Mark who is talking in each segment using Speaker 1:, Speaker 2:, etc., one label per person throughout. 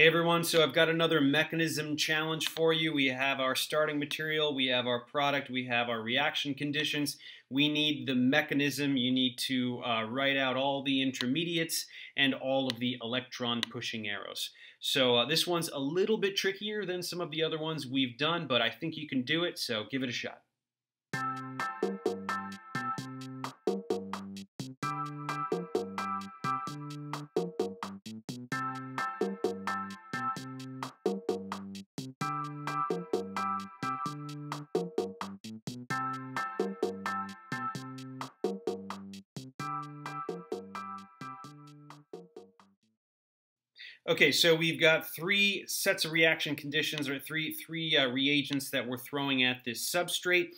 Speaker 1: Hey everyone, so I've got another mechanism challenge for you. We have our starting material, we have our product, we have our reaction conditions. We need the mechanism. You need to uh, write out all the intermediates and all of the electron pushing arrows. So uh, this one's a little bit trickier than some of the other ones we've done, but I think you can do it, so give it a shot. Okay, so we've got three sets of reaction conditions, or three three uh, reagents that we're throwing at this substrate.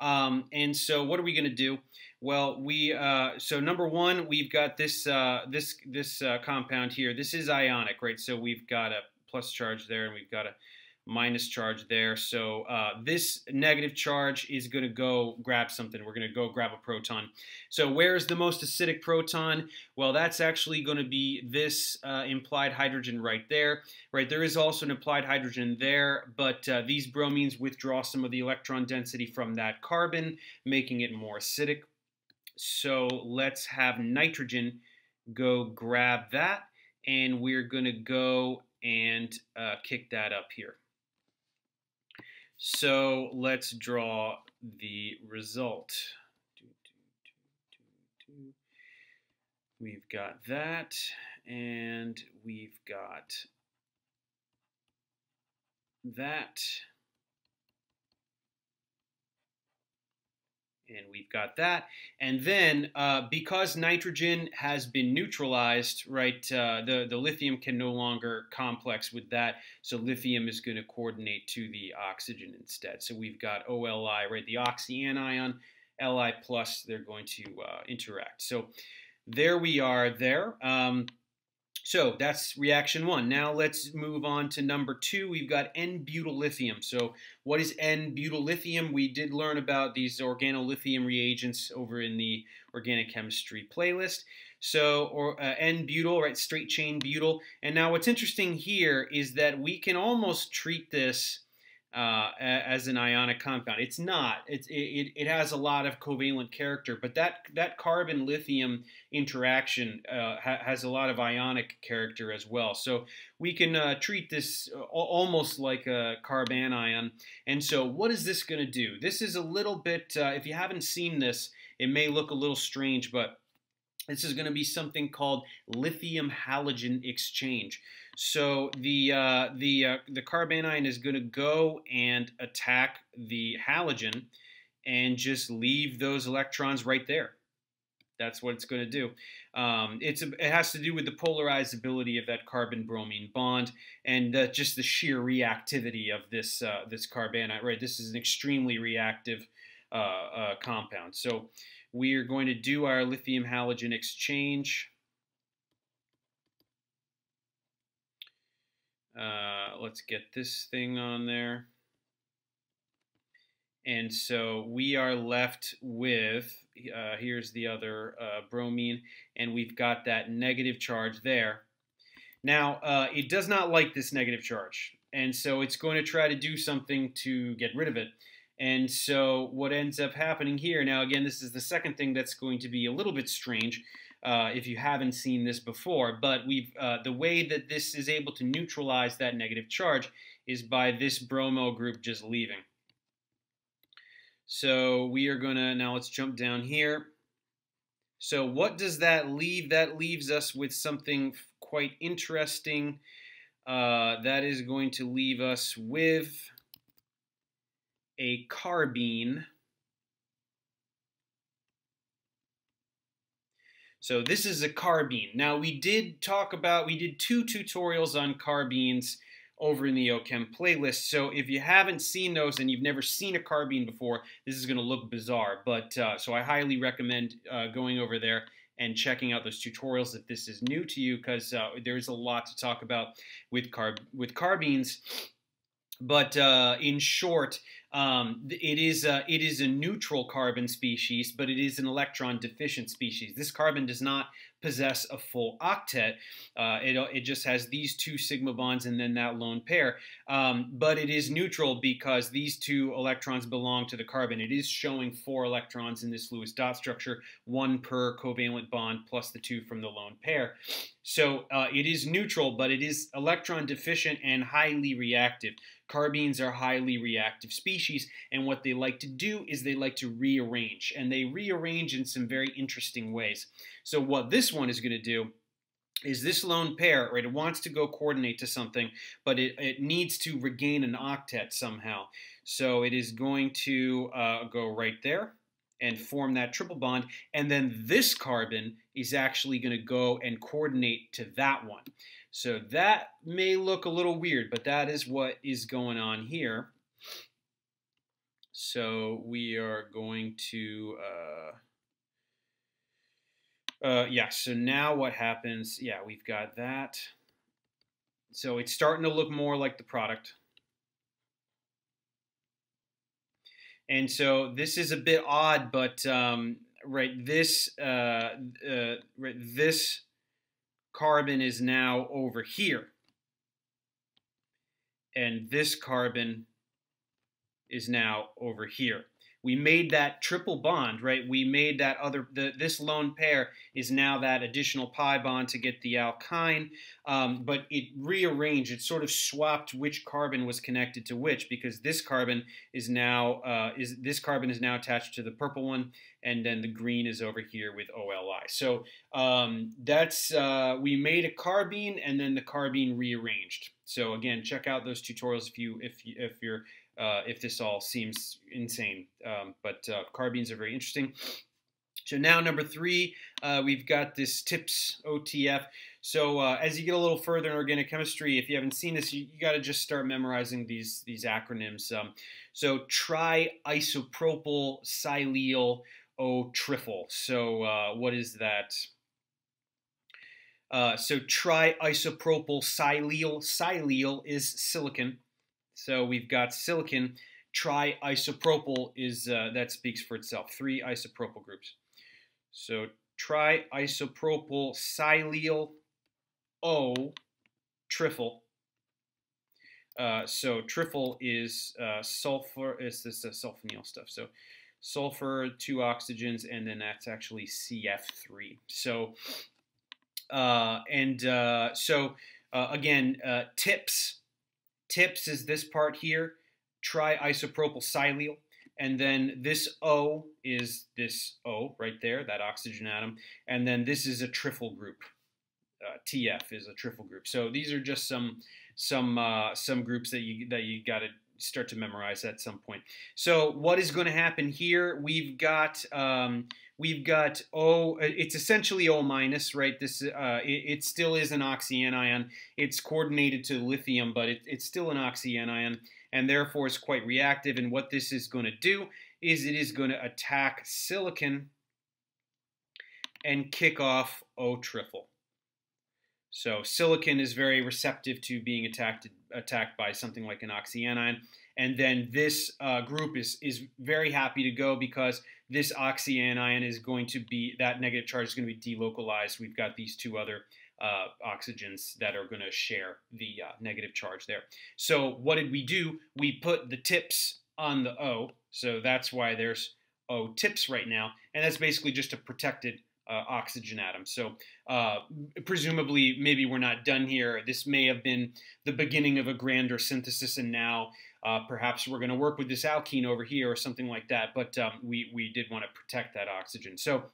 Speaker 1: Um, and so, what are we going to do? Well, we uh, so number one, we've got this uh, this this uh, compound here. This is ionic, right? So we've got a plus charge there, and we've got a minus charge there. So uh, this negative charge is going to go grab something. We're going to go grab a proton. So where's the most acidic proton? Well, that's actually going to be this uh, implied hydrogen right there. Right, there is also an implied hydrogen there, but uh, these bromines withdraw some of the electron density from that carbon, making it more acidic. So let's have nitrogen go grab that, and we're going to go and uh, kick that up here. So let's draw the result. We've got that, and we've got that. And we've got that. And then uh, because nitrogen has been neutralized, right, uh, the, the lithium can no longer complex with that, so lithium is going to coordinate to the oxygen instead. So we've got OLI, right, the oxyanion, Li plus, they're going to uh, interact. So there we are there. Um, so that's reaction one. Now let's move on to number two. We've got N-butyl lithium. So what is N-butyl lithium? We did learn about these organolithium reagents over in the organic chemistry playlist. So or uh, N-butyl, right, straight chain butyl. And now what's interesting here is that we can almost treat this uh, as an ionic compound. It's not. It's, it, it has a lot of covalent character, but that, that carbon lithium interaction uh, ha has a lot of ionic character as well. So we can uh, treat this uh, almost like a carbanion. And so what is this going to do? This is a little bit, uh, if you haven't seen this, it may look a little strange, but this is going to be something called lithium halogen exchange. So the uh, the uh, the carbanion is going to go and attack the halogen and just leave those electrons right there. That's what it's going to do. Um, it's it has to do with the polarizability of that carbon-bromine bond and just the sheer reactivity of this uh, this carbanion. Right, this is an extremely reactive uh, uh, compound. So we are going to do our lithium halogen exchange. Uh, let's get this thing on there. And so we are left with, uh, here's the other uh, bromine, and we've got that negative charge there. Now, uh, it does not like this negative charge, and so it's going to try to do something to get rid of it. And so what ends up happening here, now again, this is the second thing that's going to be a little bit strange uh, if you haven't seen this before, but we've uh, the way that this is able to neutralize that negative charge is by this bromo group just leaving. So we are going to, now let's jump down here. So what does that leave? That leaves us with something quite interesting. Uh, that is going to leave us with a carbene. So this is a carbene. Now we did talk about, we did two tutorials on carbenes over in the OChem playlist. So if you haven't seen those and you've never seen a carbene before, this is going to look bizarre. But uh, so I highly recommend uh, going over there and checking out those tutorials if this is new to you because uh, there's a lot to talk about with carb with carbenes. But uh, in short, um, it is a, it is a neutral carbon species, but it is an electron deficient species. This carbon does not possess a full octet. Uh, it, it just has these two sigma bonds and then that lone pair. Um, but it is neutral because these two electrons belong to the carbon. It is showing four electrons in this Lewis dot structure, one per covalent bond plus the two from the lone pair. So uh, it is neutral, but it is electron deficient and highly reactive. Carbenes are highly reactive species, and what they like to do is they like to rearrange, and they rearrange in some very interesting ways. So what this one is going to do is this lone pair, right? It wants to go coordinate to something, but it, it needs to regain an octet somehow. So it is going to uh, go right there and form that triple bond, and then this carbon is actually going to go and coordinate to that one. So that may look a little weird, but that is what is going on here. So we are going to, uh, uh, yeah, so now what happens, yeah, we've got that. So it's starting to look more like the product. And so this is a bit odd, but um, right, this, uh, uh, right, this carbon is now over here. And this carbon is now over here we made that triple bond, right? We made that other, the, this lone pair is now that additional pi bond to get the alkyne, um, but it rearranged, it sort of swapped which carbon was connected to which because this carbon is now, uh, is this carbon is now attached to the purple one and then the green is over here with OLI. So um, that's, uh, we made a carbene and then the carbene rearranged. So again, check out those tutorials if you, if, you, if you're uh, if this all seems insane. Um, but uh, carbenes are very interesting. So now number three, uh, we've got this TIPS OTF. So uh, as you get a little further in organic chemistry, if you haven't seen this, you, you got to just start memorizing these these acronyms. Um, so triisopropyl silyl O trifle. So uh, what is that? Uh, so triisopropyl silyl. Silyl is silicon. So we've got silicon. Triisopropyl is, uh, that speaks for itself, three isopropyl groups. So triisopropyl silyl O trifle. Uh, so trifle is uh, sulfur, is this uh, sulfonyl stuff. So sulfur, two oxygens, and then that's actually CF3. So, uh, and uh, so again, TIPS TIPS is this part here, triisopropyl silyl. And then this O is this O right there, that oxygen atom. And then this is a trifle group. Uh, TF is a trifle group. So these are just some some uh, some groups that you that you got to start to memorize at some point. So what is going to happen here? We've got um, we've got O. It's essentially O minus, right? This uh, it, it, still is an oxyanion. It's coordinated to lithium, but it, it's still an oxyanion, and therefore it's quite reactive. And what this is going to do is it is going to attack silicon and kick off O triple. So silicon is very receptive to being attacked attacked by something like an oxyanion. And then this uh, group is, is very happy to go because this oxyanion is going to be, that negative charge is going to be delocalized. We've got these two other uh, oxygens that are going to share the uh, negative charge there. So what did we do? We put the TIPS on the O. So that's why there's O TIPS right now. And that's basically just a protected uh, oxygen atom. So uh, presumably, maybe we're not done here. This may have been the beginning of a grander synthesis, and now uh, perhaps we're going to work with this alkene over here or something like that. But um, we we did want to protect that oxygen. So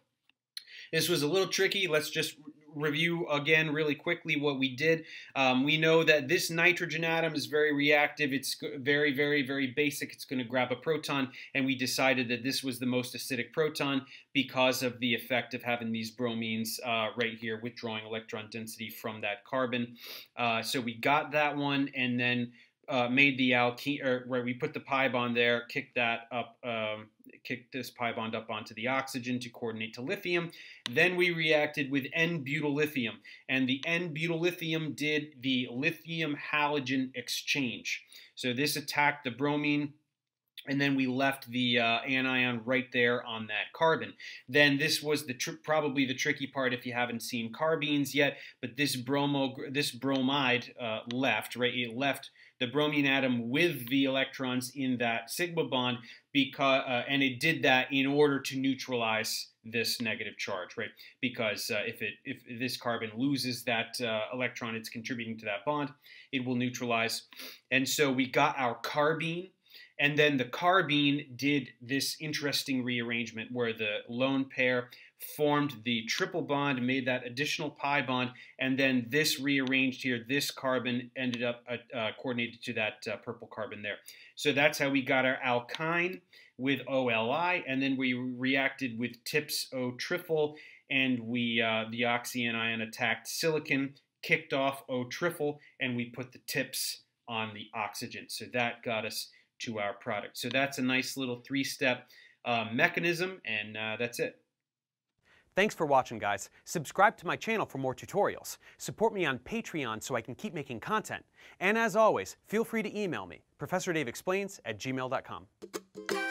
Speaker 1: this was a little tricky. Let's just review again really quickly what we did. Um, we know that this nitrogen atom is very reactive. It's very, very, very basic. It's going to grab a proton, and we decided that this was the most acidic proton because of the effect of having these bromines uh, right here withdrawing electron density from that carbon. Uh, so we got that one, and then uh, made the alkene, or where we put the pi bond there, kicked that up, um, kicked this pi bond up onto the oxygen to coordinate to lithium. Then we reacted with N-butyllithium, and the N-butyllithium did the lithium halogen exchange. So this attacked the bromine and then we left the uh, anion right there on that carbon. Then this was the probably the tricky part if you haven't seen carbenes yet, but this bromo this bromide uh, left right. It left the bromine atom with the electrons in that sigma bond because uh, and it did that in order to neutralize this negative charge, right? Because uh, if it if this carbon loses that uh, electron, it's contributing to that bond. It will neutralize, and so we got our carbene and then the carbene did this interesting rearrangement where the lone pair formed the triple bond, made that additional pi bond, and then this rearranged here, this carbon ended up uh, uh, coordinated to that uh, purple carbon there. So that's how we got our alkyne with OLI, and then we reacted with TIPS O trifle, and we uh, the oxyanion attacked silicon, kicked off O trifle, and we put the TIPS on the oxygen. So that got us to our product. So that's a nice little three-step uh, mechanism, and uh, that's it.
Speaker 2: Thanks for watching, guys. Subscribe to my channel for more tutorials. Support me on Patreon so I can keep making content. And as always, feel free to email me, ProfessorDaveExplains at gmail.com.